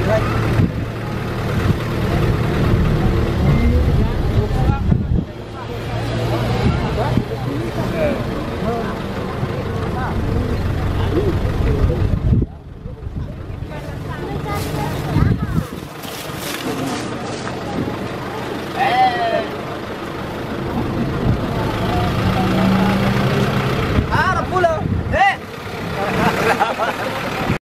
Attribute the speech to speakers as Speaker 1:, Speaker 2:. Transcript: Speaker 1: Ha
Speaker 2: ha ha!